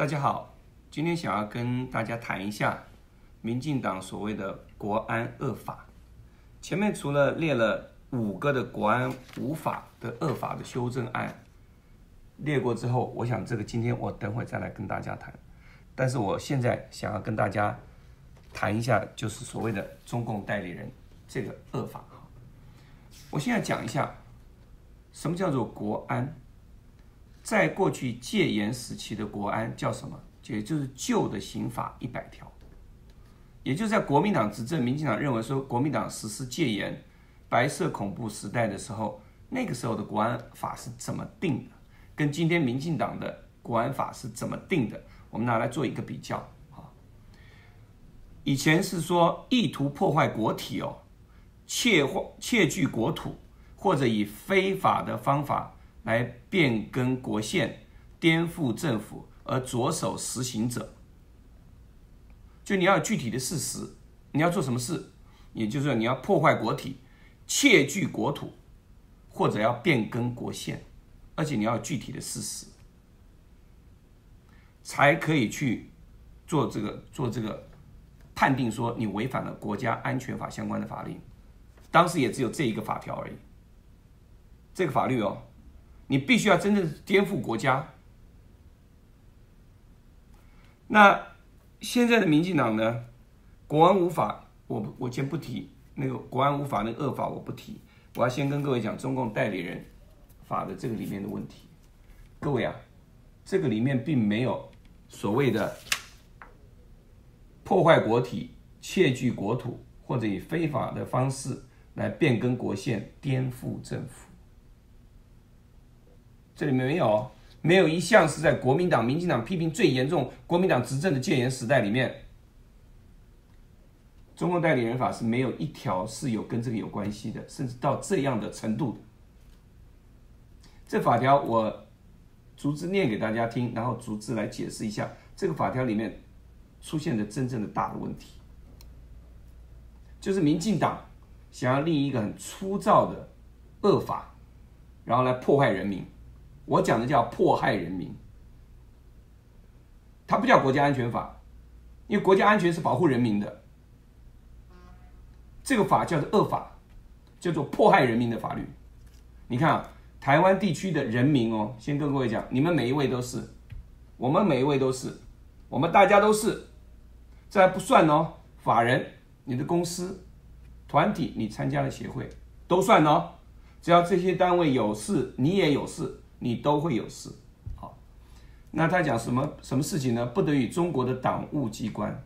大家好，今天想要跟大家谈一下民进党所谓的国安恶法。前面除了列了五个的国安无法的恶法的修正案列过之后，我想这个今天我等会再来跟大家谈。但是我现在想要跟大家谈一下，就是所谓的中共代理人这个恶法。我现在讲一下什么叫做国安。在过去戒严时期的国安叫什么？也就是旧的刑法一百条，也就是在国民党执政，民进党认为说国民党实施戒严、白色恐怖时代的时候，那个时候的国安法是怎么定的？跟今天民进党的国安法是怎么定的？我们拿来做一个比较啊。以前是说意图破坏国体哦，窃或窃据国土，或者以非法的方法。来变更国宪、颠覆政府而着手实行者，就你要具体的事实，你要做什么事，也就是说你要破坏国体、窃据国土，或者要变更国宪，而且你要具体的事实，才可以去做这个做这个判定，说你违反了国家安全法相关的法令。当时也只有这一个法条而已，这个法律哦。你必须要真正颠覆国家。那现在的民进党呢？国安无法，我我先不提那个国安无法那个恶法，我不提。我要先跟各位讲中共代理人法的这个里面的问题。各位啊，这个里面并没有所谓的破坏国体、窃据国土，或者以非法的方式来变更国宪、颠覆政府。这里面没有，没有一项是在国民党、民进党批评最严重、国民党执政的戒严时代里面，中共代理人法是没有一条是有跟这个有关系的，甚至到这样的程度。这法条我逐字念给大家听，然后逐字来解释一下这个法条里面出现的真正的大的问题，就是民进党想要立一个很粗糙的恶法，然后来破坏人民。我讲的叫迫害人民，它不叫国家安全法，因为国家安全是保护人民的，这个法叫做恶法，叫做迫害人民的法律。你看啊，台湾地区的人民哦，先跟各位讲，你们每一位都是，我们每一位都是，我们大家都是，这还不算哦，法人、你的公司、团体、你参加的协会都算哦，只要这些单位有事，你也有事。你都会有事，好，那他讲什么什么事情呢？不得与中国的党务机关，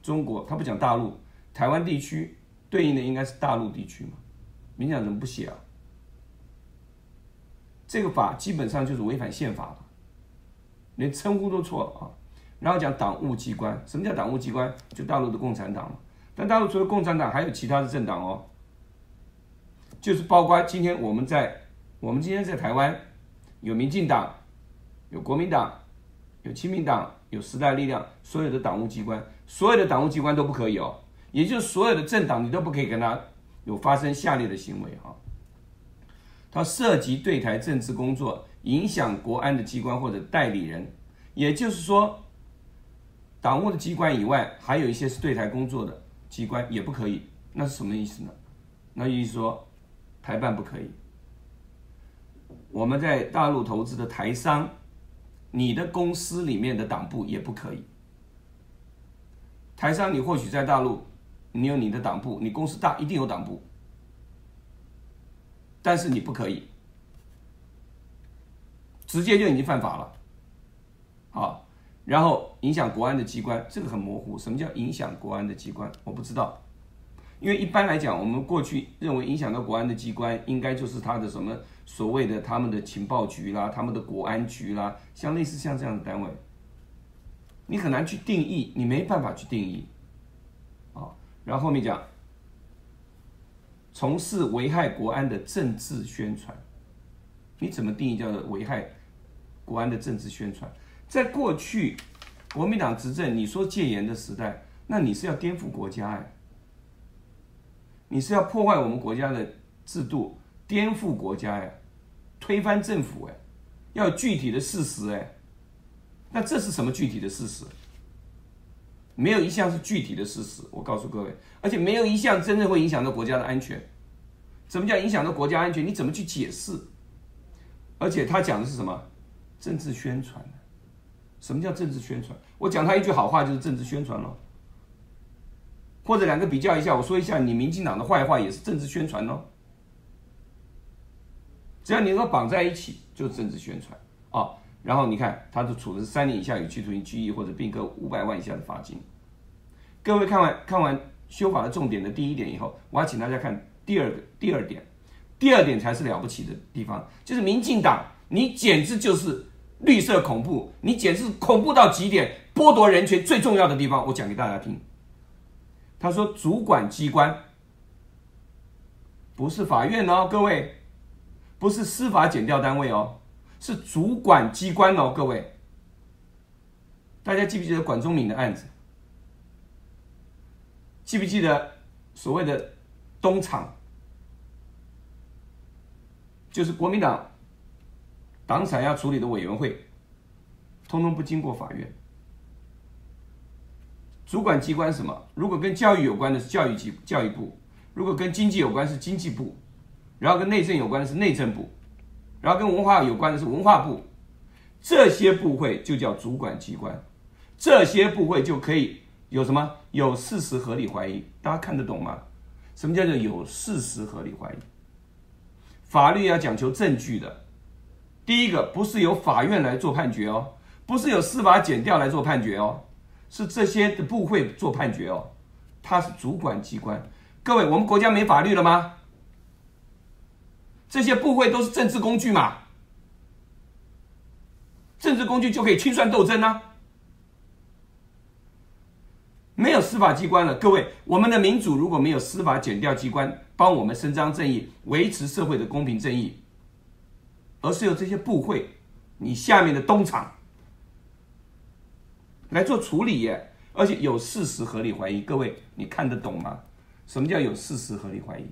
中国他不讲大陆，台湾地区对应的应该是大陆地区嘛？民讲怎么不写啊？这个法基本上就是违反宪法的，连称呼都错了啊！然后讲党务机关，什么叫党务机关？就大陆的共产党嘛。但大陆除了共产党，还有其他的政党哦，就是包括今天我们在我们今天在台湾。有民进党，有国民党，有亲民党，有时代力量，所有的党务机关，所有的党务机关都不可以哦，也就是所有的政党你都不可以跟他有发生下列的行为哈。他涉及对台政治工作影响国安的机关或者代理人，也就是说，党务的机关以外，还有一些是对台工作的机关也不可以。那是什么意思呢？那意思说，台办不可以。我们在大陆投资的台商，你的公司里面的党部也不可以。台商，你或许在大陆，你有你的党部，你公司大一定有党部，但是你不可以，直接就已经犯法了。好，然后影响国安的机关，这个很模糊，什么叫影响国安的机关？我不知道。因为一般来讲，我们过去认为影响到国安的机关，应该就是他的什么所谓的他们的情报局啦、他们的国安局啦，像类似像这样的单位，你很难去定义，你没办法去定义，啊，然后后面讲，从事危害国安的政治宣传，你怎么定义叫做危害国安的政治宣传？在过去国民党执政，你说戒严的时代，那你是要颠覆国家哎。你是要破坏我们国家的制度，颠覆国家呀，推翻政府哎，要具体的事实哎，那这是什么具体的事实？没有一项是具体的事实，我告诉各位，而且没有一项真正会影响到国家的安全。什么叫影响到国家安全？你怎么去解释？而且他讲的是什么？政治宣传。什么叫政治宣传？我讲他一句好话就是政治宣传了。或者两个比较一下，我说一下你民进党的坏话也是政治宣传哦。只要你能够绑在一起，就是政治宣传啊。然后你看，他都处的是三年以下有期徒刑、拘役或者并科五百万以下的罚金。各位看完看完修法的重点的第一点以后，我要请大家看第二个第二点，第二点才是了不起的地方，就是民进党，你简直就是绿色恐怖，你简直恐怖到极点，剥夺人权最重要的地方，我讲给大家听。他说：“主管机关不是法院哦，各位，不是司法检调单位哦，是主管机关哦，各位。大家记不记得管中敏的案子？记不记得所谓的东厂，就是国民党党产要处理的委员会，通通不经过法院。”主管机关什么？如果跟教育有关的是教育局、教育部；如果跟经济有关是经济部；然后跟内政有关的是内政部；然后跟文化有关的是文化部。这些部会就叫主管机关，这些部会就可以有什么？有事实合理怀疑。大家看得懂吗？什么叫做有事实合理怀疑？法律要讲求证据的。第一个不是由法院来做判决哦，不是由司法检调来做判决哦。是这些的部会做判决哦，他是主管机关。各位，我们国家没法律了吗？这些部会都是政治工具嘛？政治工具就可以清算斗争呢？没有司法机关了，各位，我们的民主如果没有司法减掉机关帮我们伸张正义、维持社会的公平正义，而是由这些部会，你下面的东厂。来做处理耶，而且有事实合理怀疑。各位，你看得懂吗？什么叫有事实合理怀疑？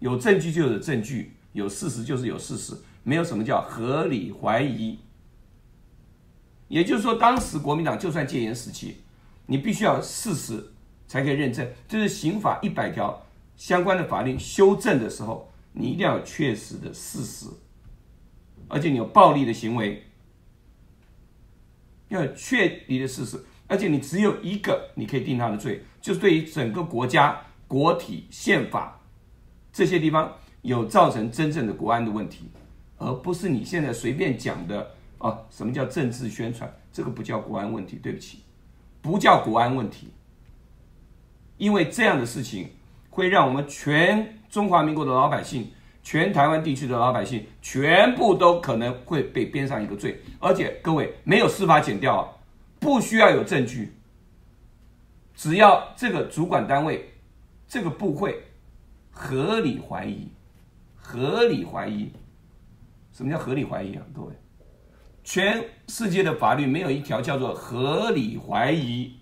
有证据就有证据，有事实就是有事实，没有什么叫合理怀疑。也就是说，当时国民党就算戒严时期，你必须要事实才可以认证。就是刑法一百条相关的法律修正的时候，你一定要有确实的事实，而且你有暴力的行为。要确立的事实，而且你只有一个，你可以定他的罪，就是对于整个国家、国体、宪法这些地方有造成真正的国安的问题，而不是你现在随便讲的啊，什么叫政治宣传？这个不叫国安问题，对不起，不叫国安问题，因为这样的事情会让我们全中华民国的老百姓。全台湾地区的老百姓全部都可能会被编上一个罪，而且各位没有司法检调啊，不需要有证据，只要这个主管单位、这个部会合理怀疑，合理怀疑，什么叫合理怀疑？啊？各位，全世界的法律没有一条叫做合理怀疑，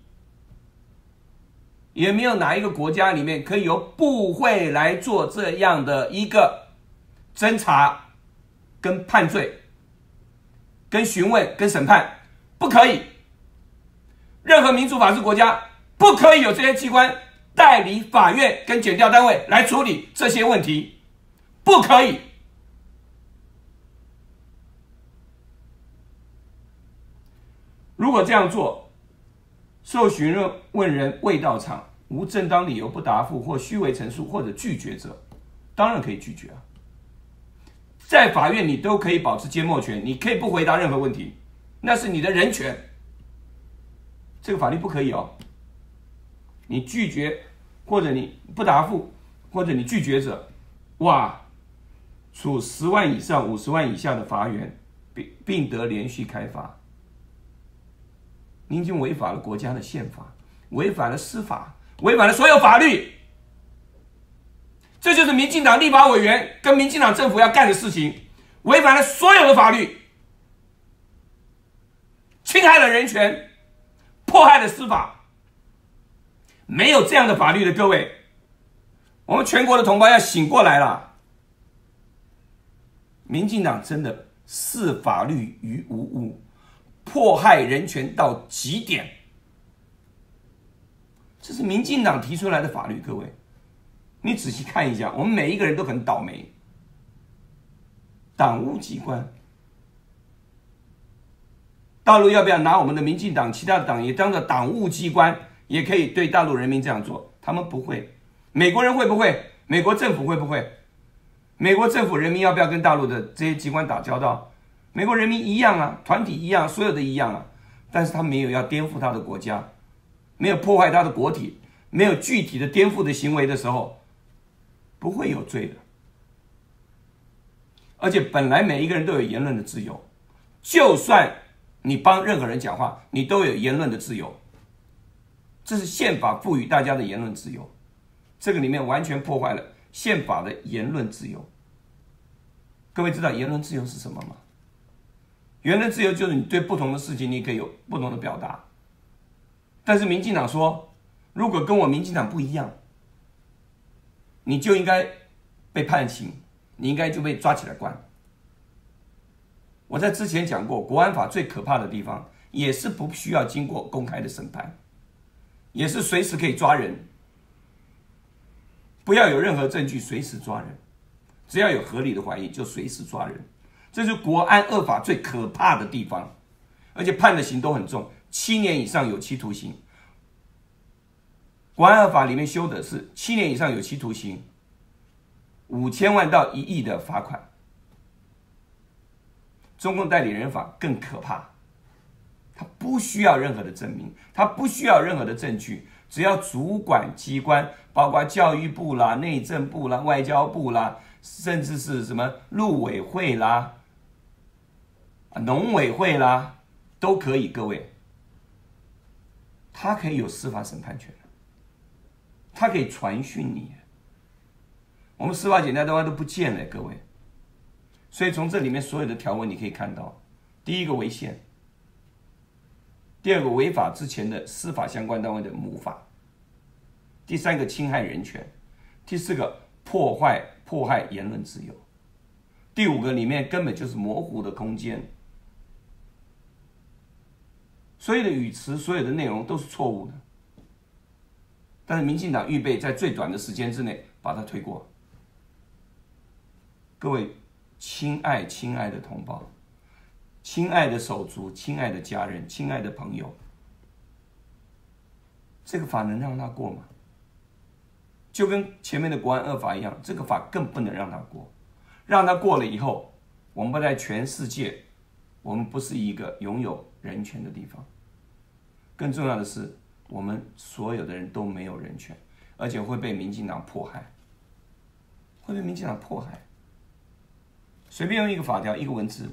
也没有哪一个国家里面可以由部会来做这样的一个。侦查、跟判罪、跟询问、跟审判，不可以。任何民主法治国家不可以有这些机关代理法院跟检调单位来处理这些问题，不可以。如果这样做，受询问问人未到场、无正当理由不答复或虚伪陈述或者拒绝者，当然可以拒绝啊。在法院，你都可以保持缄默权，你可以不回答任何问题，那是你的人权。这个法律不可以哦。你拒绝，或者你不答复，或者你拒绝者，哇，处十万以上五十万以下的罚元，并并得连续开罚。您已经违反了国家的宪法，违反了司法，违反了所有法律。这就是民进党立法委员跟民进党政府要干的事情，违反了所有的法律，侵害了人权，迫害了司法。没有这样的法律的各位，我们全国的同胞要醒过来了。民进党真的视法律于无物，迫害人权到极点。这是民进党提出来的法律，各位，你仔细看一下，我们每一个人都很倒霉。党务机关，大陆要不要拿我们的民进党其他的党也当做党务机关，也可以对大陆人民这样做？他们不会。美国人会不会？美国政府会不会？美国政府人民要不要跟大陆的这些机关打交道？美国人民一样啊，团体一样，所有的一样啊，但是他没有要颠覆他的国家。没有破坏他的国体，没有具体的颠覆的行为的时候，不会有罪的。而且本来每一个人都有言论的自由，就算你帮任何人讲话，你都有言论的自由。这是宪法赋予大家的言论自由，这个里面完全破坏了宪法的言论自由。各位知道言论自由是什么吗？言论自由就是你对不同的事情，你可以有不同的表达。但是民进党说，如果跟我民进党不一样，你就应该被判刑，你应该就被抓起来关。我在之前讲过，国安法最可怕的地方，也是不需要经过公开的审判，也是随时可以抓人，不要有任何证据，随时抓人，只要有合理的怀疑，就随时抓人。这是国安恶法最可怕的地方，而且判的刑都很重。七年以上有期徒刑，国安法里面修的是七年以上有期徒刑，五千万到一亿的罚款。中共代理人法更可怕，他不需要任何的证明，他不需要任何的证据，只要主管机关，包括教育部啦、内政部啦、外交部啦，甚至是什么陆委会啦、农委会啦，都可以，各位。他可以有司法审判权，他可以传讯你。我们司法检察单位都不见了，各位。所以从这里面所有的条文，你可以看到：第一个违宪，第二个违法之前的司法相关单位的母法，第三个侵害人权，第四个破坏迫害言论自由，第五个里面根本就是模糊的空间。所有的语词，所有的内容都是错误的，但是民进党预备在最短的时间之内把它推过。各位亲爱亲爱的同胞，亲爱的手足，亲爱的家人，亲爱的朋友，这个法能让他过吗？就跟前面的国安恶法一样，这个法更不能让他过。让他过了以后，我们不在全世界，我们不是一个拥有。人权的地方，更重要的是，我们所有的人都没有人权，而且会被民进党迫害，会被民进党迫害。随便用一个法条、一个文字，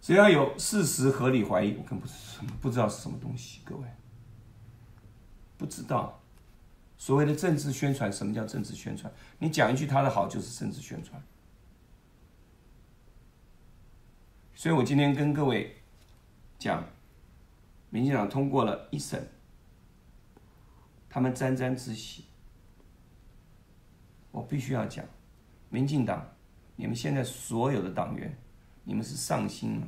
只要有事实合理怀疑，我更不是什么不知道是什么东西，各位不知道所谓的政治宣传，什么叫政治宣传？你讲一句他的好，就是政治宣传。所以我今天跟各位讲，民进党通过了一审，他们沾沾自喜。我必须要讲，民进党，你们现在所有的党员，你们是上心了，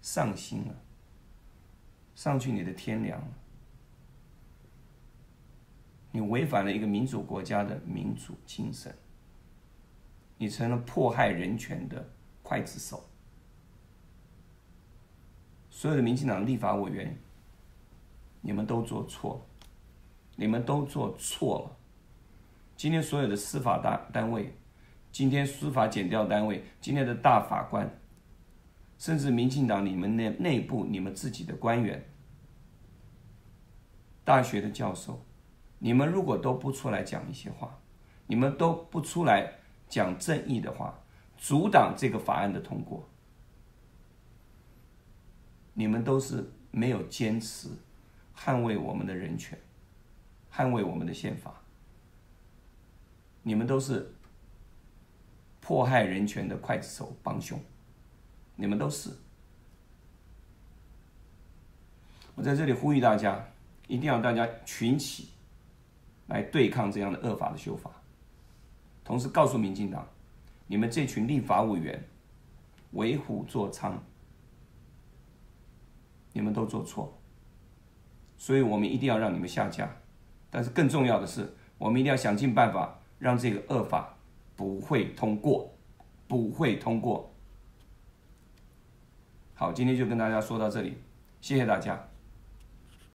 上心了，上去你的天良了，你违反了一个民主国家的民主精神，你成了迫害人权的刽子手。所有的民进党立法委员，你们都做错，你们都做错了。今天所有的司法单单位，今天司法检调单位，今天的大法官，甚至民进党你们内内部你们自己的官员，大学的教授，你们如果都不出来讲一些话，你们都不出来讲正义的话，阻挡这个法案的通过。你们都是没有坚持捍卫我们的人权，捍卫我们的宪法。你们都是迫害人权的刽子手帮凶，你们都是。我在这里呼吁大家，一定要大家群起来对抗这样的恶法的修法，同时告诉民进党，你们这群立法委员为虎作伥。你们都做错，所以我们一定要让你们下架。但是更重要的是，我们一定要想尽办法让这个恶法不会通过，不会通过。好，今天就跟大家说到这里，谢谢大家。